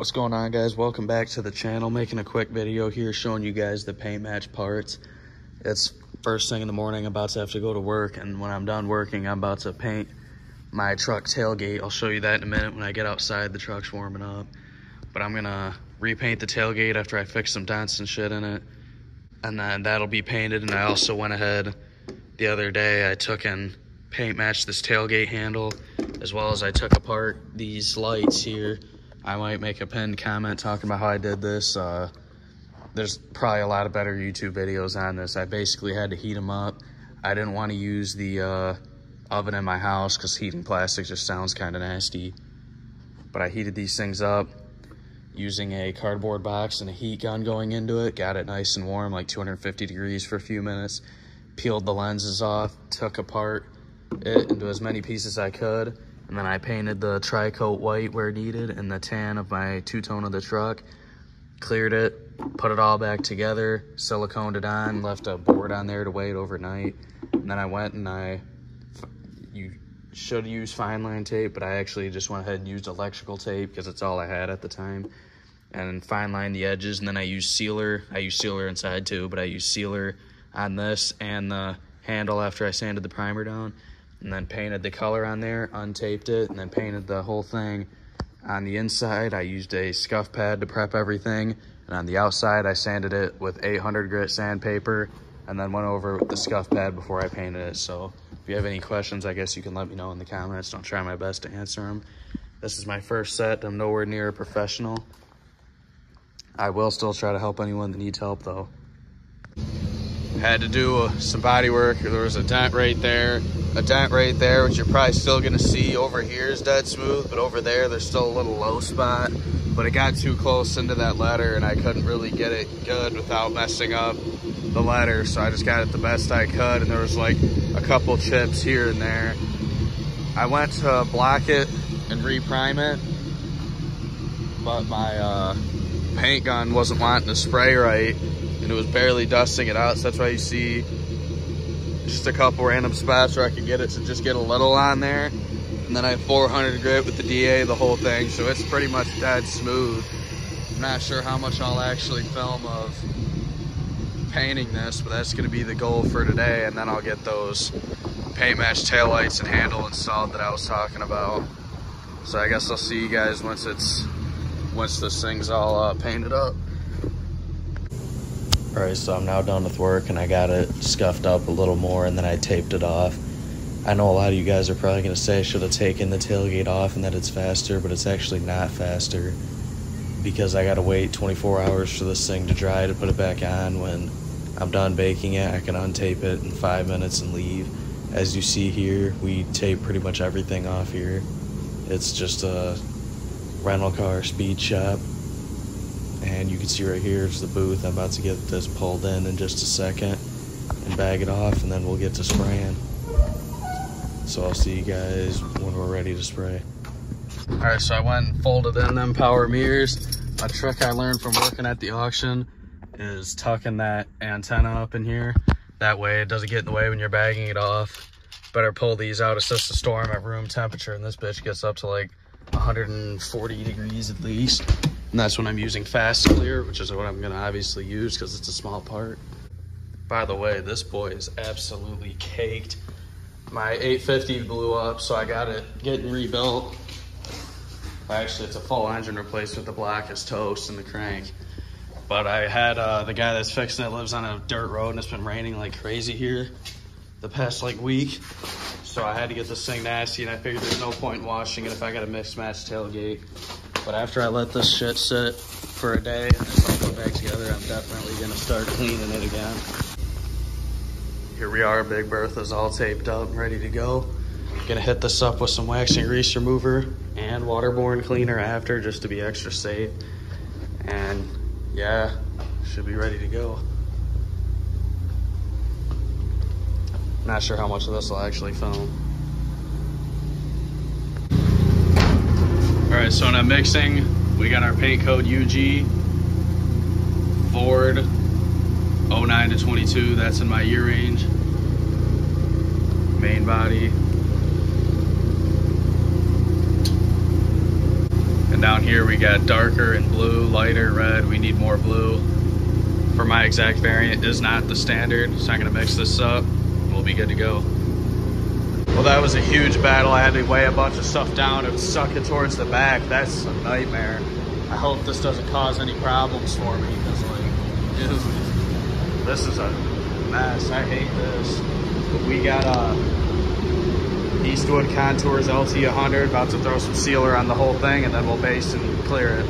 What's going on guys? Welcome back to the channel. Making a quick video here showing you guys the paint match parts. It's first thing in the morning, I'm about to have to go to work and when I'm done working, I'm about to paint my truck tailgate. I'll show you that in a minute when I get outside, the truck's warming up. But I'm gonna repaint the tailgate after I fix some dents and shit in it. And then that'll be painted and I also went ahead the other day, I took and paint matched this tailgate handle as well as I took apart these lights here I might make a pinned comment talking about how I did this. Uh, there's probably a lot of better YouTube videos on this. I basically had to heat them up. I didn't want to use the uh, oven in my house because heating plastic just sounds kind of nasty. But I heated these things up using a cardboard box and a heat gun going into it. Got it nice and warm, like 250 degrees for a few minutes. Peeled the lenses off, took apart it into as many pieces as I could and then I painted the tri-coat white where needed and the tan of my two-tone of the truck. Cleared it, put it all back together, siliconed it on, left a board on there to wait overnight. And then I went and I, you should use fine line tape, but I actually just went ahead and used electrical tape because it's all I had at the time. And fine line the edges, and then I used sealer. I use sealer inside too, but I use sealer on this and the handle after I sanded the primer down and then painted the color on there, untaped it, and then painted the whole thing on the inside. I used a scuff pad to prep everything, and on the outside, I sanded it with 800 grit sandpaper, and then went over with the scuff pad before I painted it. So if you have any questions, I guess you can let me know in the comments. I'll try my best to answer them. This is my first set. I'm nowhere near a professional. I will still try to help anyone that needs help though. Had to do uh, some body work. There was a dent right there a dent right there, which you're probably still gonna see. Over here is dead smooth, but over there, there's still a little low spot. But it got too close into that letter and I couldn't really get it good without messing up the letter. So I just got it the best I could. And there was like a couple chips here and there. I went to block it and reprime it, but my uh, paint gun wasn't wanting to spray right and it was barely dusting it out. So that's why you see just a couple random spots where I could get it to just get a little on there. And then I have 400 grit with the DA, the whole thing. So it's pretty much dead smooth. I'm not sure how much I'll actually film of painting this, but that's gonna be the goal for today. And then I'll get those paint match taillights and handle installed that I was talking about. So I guess I'll see you guys once it's, once this thing's all uh, painted up. All right, so I'm now done with work and I got it scuffed up a little more and then I taped it off. I know a lot of you guys are probably gonna say I should have taken the tailgate off and that it's faster, but it's actually not faster because I gotta wait 24 hours for this thing to dry to put it back on. When I'm done baking it, I can untape it in five minutes and leave. As you see here, we tape pretty much everything off here. It's just a rental car speed shop and you can see right here is the booth. I'm about to get this pulled in in just a second and bag it off and then we'll get to spraying. So I'll see you guys when we're ready to spray. All right, so I went and folded in them power mirrors. A trick I learned from working at the auction is tucking that antenna up in here. That way it doesn't get in the way when you're bagging it off. Better pull these out. It's just a storm at room temperature and this bitch gets up to like 140 degrees at least. And that's when I'm using fast clear, which is what I'm gonna obviously use because it's a small part. By the way, this boy is absolutely caked. My 850 blew up, so I got it getting rebuilt. Actually, it's a full engine replacement. The block is toast and the crank. But I had uh, the guy that's fixing it lives on a dirt road and it's been raining like crazy here the past like week. So I had to get this thing nasty and I figured there's no point in washing it if I got a mixed match tailgate. But after I let this shit sit for a day and it's all put back together, I'm definitely gonna start cleaning it again. Here we are, Big Bertha's all taped up, and ready to go. Gonna hit this up with some wax and grease remover and waterborne cleaner after just to be extra safe. And yeah, should be ready to go. Not sure how much of this will actually film. All right, so now mixing, we got our paint code UG, Ford 09 to 22, that's in my year range. Main body. And down here we got darker and blue, lighter, red. We need more blue. For my exact variant is not the standard. So I'm gonna mix this up. We'll be good to go. Well, that was a huge battle. I had to weigh a bunch of stuff down and suck it towards the back. That's a nightmare. I hope this doesn't cause any problems for me because like, dude, this is a mess. I hate this. But we got uh, Eastwood Concours LT100. About to throw some sealer on the whole thing and then we'll base and clear it.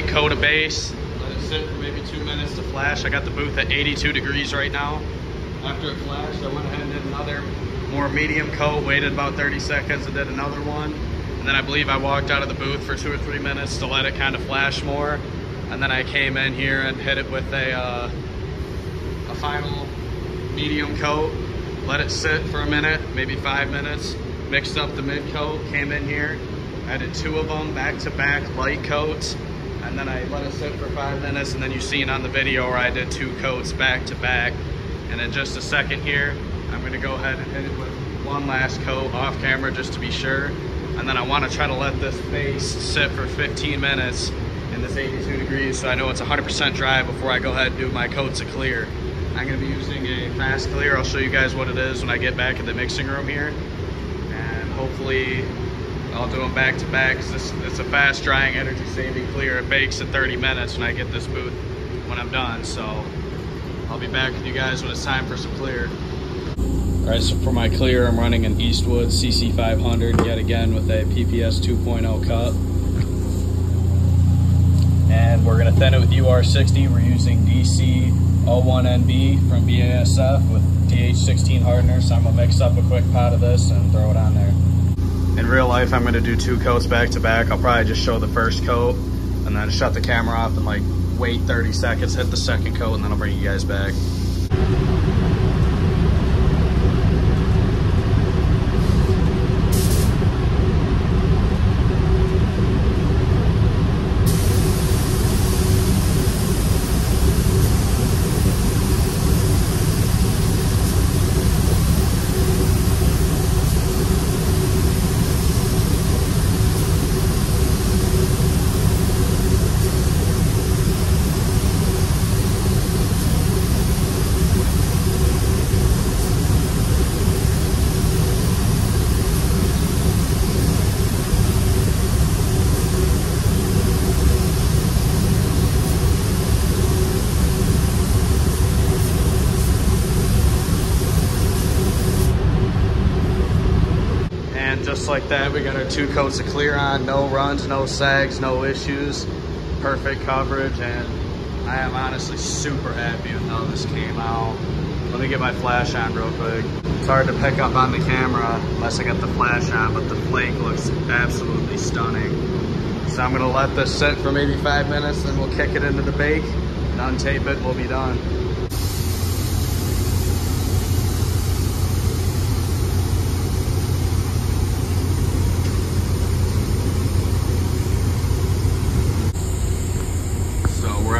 Light coat of base. Let it sit for maybe two minutes to flash. I got the booth at 82 degrees right now. After it flashed, I went ahead and did another more medium coat, waited about 30 seconds and did another one. And then I believe I walked out of the booth for two or three minutes to let it kind of flash more. And then I came in here and hit it with a, uh, a final medium coat, let it sit for a minute, maybe five minutes, mixed up the mid coat, came in here, did two of them back to back light coats and then I let it sit for five minutes and then you've seen on the video where I did two coats back to back and in just a second here I'm to go ahead and hit it with one last coat off camera just to be sure. And then I want to try to let this base sit for 15 minutes in this 82 degrees so I know it's 100% dry before I go ahead and do my coats of clear. I'm going to be using a fast clear. I'll show you guys what it is when I get back in the mixing room here. And hopefully I'll do them back to back because it's a fast drying energy saving clear. It bakes in 30 minutes when I get this booth when I'm done. So I'll be back with you guys when it's time for some clear. All right, so for my clear, I'm running an Eastwood CC500 yet again with a PPS 2.0 cup. And we're gonna thin it with UR60. We're using DC 01NB from BASF with DH16 hardener. So I'm gonna mix up a quick pot of this and throw it on there. In real life, I'm gonna do two coats back to back. I'll probably just show the first coat and then shut the camera off and like wait 30 seconds, hit the second coat, and then I'll bring you guys back. Just like that, we got our two coats of clear on, no runs, no sags, no issues, perfect coverage, and I am honestly super happy with how this came out. Let me get my flash on real quick. It's hard to pick up on the camera unless I got the flash on, but the flake looks absolutely stunning. So I'm gonna let this sit for maybe five minutes, then we'll kick it into the bake, and untape it, we'll be done.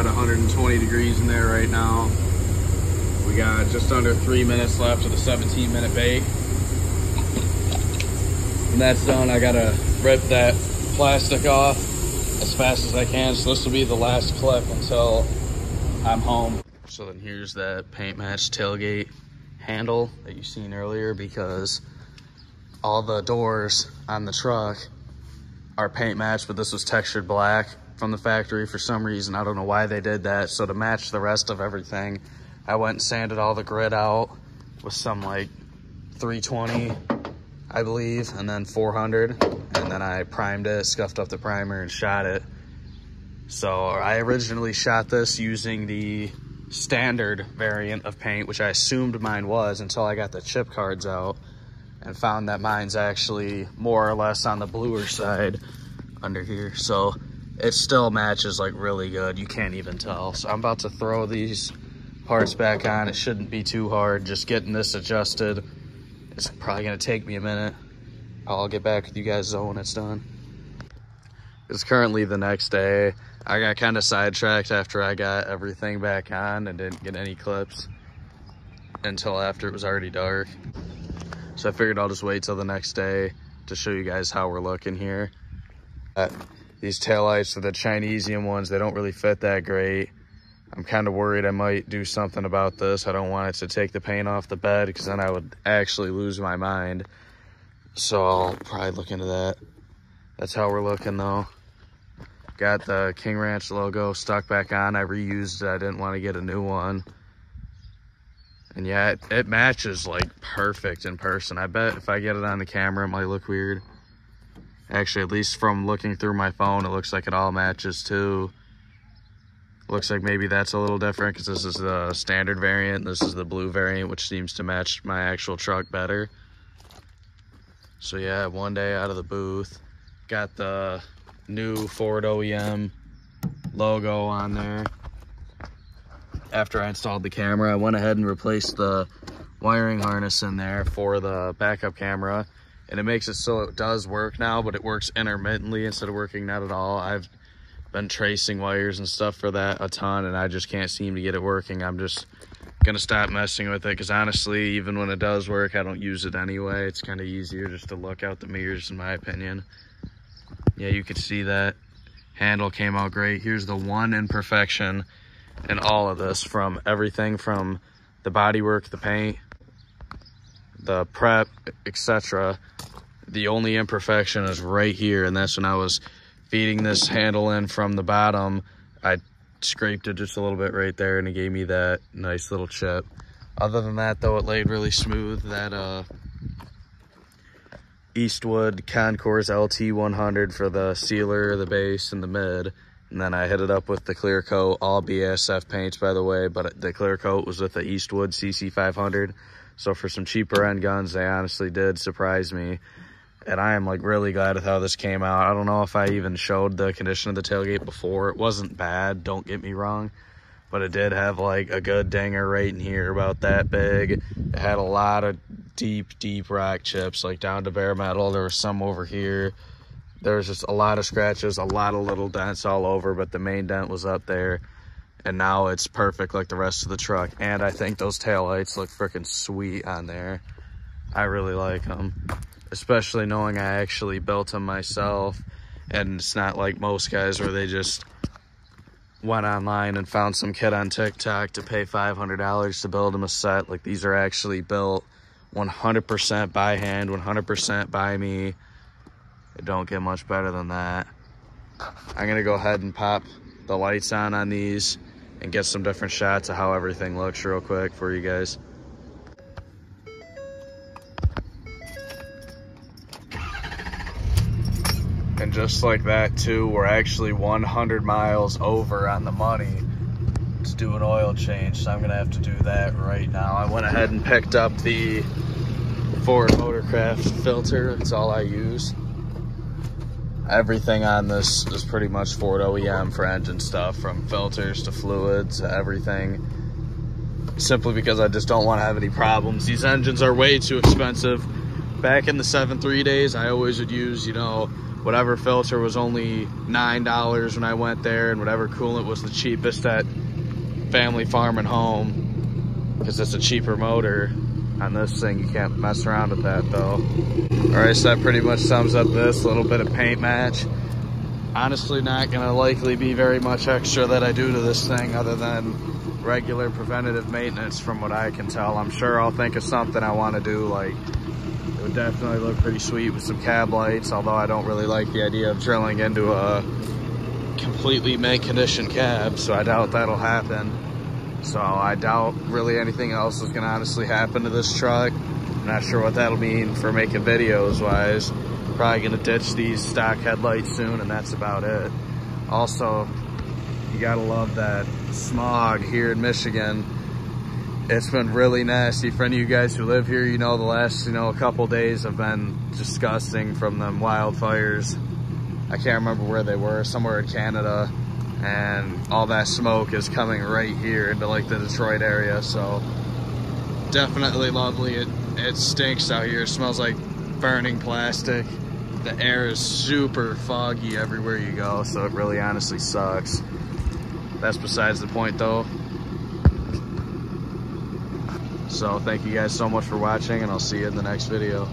at 120 degrees in there right now. We got just under three minutes left of the 17 minute bake. When that's done, I gotta rip that plastic off as fast as I can. So this will be the last clip until I'm home. So then here's that paint match tailgate handle that you seen earlier because all the doors on the truck are paint matched, but this was textured black from the factory for some reason. I don't know why they did that. So to match the rest of everything, I went and sanded all the grit out with some like 320, I believe, and then 400. And then I primed it, scuffed up the primer and shot it. So I originally shot this using the standard variant of paint, which I assumed mine was until I got the chip cards out and found that mine's actually more or less on the bluer side under here. So it still matches like really good. You can't even tell. So I'm about to throw these parts back on. It shouldn't be too hard. Just getting this adjusted. It's probably gonna take me a minute. I'll get back with you guys when it's done. It's currently the next day. I got kind of sidetracked after I got everything back on and didn't get any clips until after it was already dark. So I figured I'll just wait till the next day to show you guys how we're looking here. Uh, these taillights are the Chinesium ones. They don't really fit that great. I'm kind of worried I might do something about this. I don't want it to take the paint off the bed because then I would actually lose my mind. So I'll probably look into that. That's how we're looking though. Got the King Ranch logo stuck back on. I reused it. I didn't want to get a new one. And yeah, it, it matches like perfect in person. I bet if I get it on the camera, it might look weird. Actually, at least from looking through my phone, it looks like it all matches too. Looks like maybe that's a little different because this is the standard variant. This is the blue variant, which seems to match my actual truck better. So yeah, one day out of the booth, got the new Ford OEM logo on there. After I installed the camera, I went ahead and replaced the wiring harness in there for the backup camera and it makes it so it does work now, but it works intermittently instead of working not at all. I've been tracing wires and stuff for that a ton, and I just can't seem to get it working. I'm just gonna stop messing with it because honestly, even when it does work, I don't use it anyway. It's kind of easier just to look out the mirrors in my opinion. Yeah, you can see that handle came out great. Here's the one imperfection in all of this from everything from the bodywork, the paint, the prep, etc. The only imperfection is right here, and that's when I was feeding this handle in from the bottom. I scraped it just a little bit right there, and it gave me that nice little chip. Other than that, though, it laid really smooth. That uh, Eastwood Concours LT100 for the sealer, the base, and the mid. And then I hit it up with the clear coat, all BASF paints, by the way, but the clear coat was with the Eastwood CC500. So for some cheaper end guns, they honestly did surprise me. And I am like really glad with how this came out. I don't know if I even showed the condition of the tailgate before. It wasn't bad, don't get me wrong. But it did have like a good dinger right in here, about that big. It had a lot of deep, deep rock chips, like down to bare metal. There was some over here there was just a lot of scratches, a lot of little dents all over, but the main dent was up there. And now it's perfect like the rest of the truck. And I think those taillights look freaking sweet on there. I really like them, especially knowing I actually built them myself. And it's not like most guys where they just went online and found some kid on TikTok to pay $500 to build them a set. Like these are actually built 100% by hand, 100% by me. It don't get much better than that. I'm gonna go ahead and pop the lights on on these and get some different shots of how everything looks real quick for you guys. And just like that too, we're actually 100 miles over on the money to do an oil change. So I'm gonna have to do that right now. I went ahead and picked up the Ford Motorcraft filter. It's all I use everything on this is pretty much Ford OEM for engine stuff, from filters to fluids, everything. Simply because I just don't want to have any problems. These engines are way too expensive. Back in the 7.3 days, I always would use, you know, whatever filter was only $9 when I went there and whatever coolant was the cheapest at Family Farm and Home because it's a cheaper motor on this thing. You can't mess around with that though. All right, so that pretty much sums up this little bit of paint match. Honestly, not gonna likely be very much extra that I do to this thing other than regular preventative maintenance from what I can tell. I'm sure I'll think of something I wanna do like it would definitely look pretty sweet with some cab lights, although I don't really like the idea of drilling into a completely mint condition cab, so I doubt that'll happen. So I doubt really anything else is gonna honestly happen to this truck. I'm not sure what that'll mean for making videos wise. Probably gonna ditch these stock headlights soon and that's about it. Also, you gotta love that smog here in Michigan. It's been really nasty. For any of you guys who live here, you know the last, you know, a couple days have been disgusting from them wildfires. I can't remember where they were, somewhere in Canada and all that smoke is coming right here into like the Detroit area. So definitely lovely. It, it stinks out here. It smells like burning plastic. The air is super foggy everywhere you go. So it really honestly sucks. That's besides the point though. So thank you guys so much for watching and I'll see you in the next video.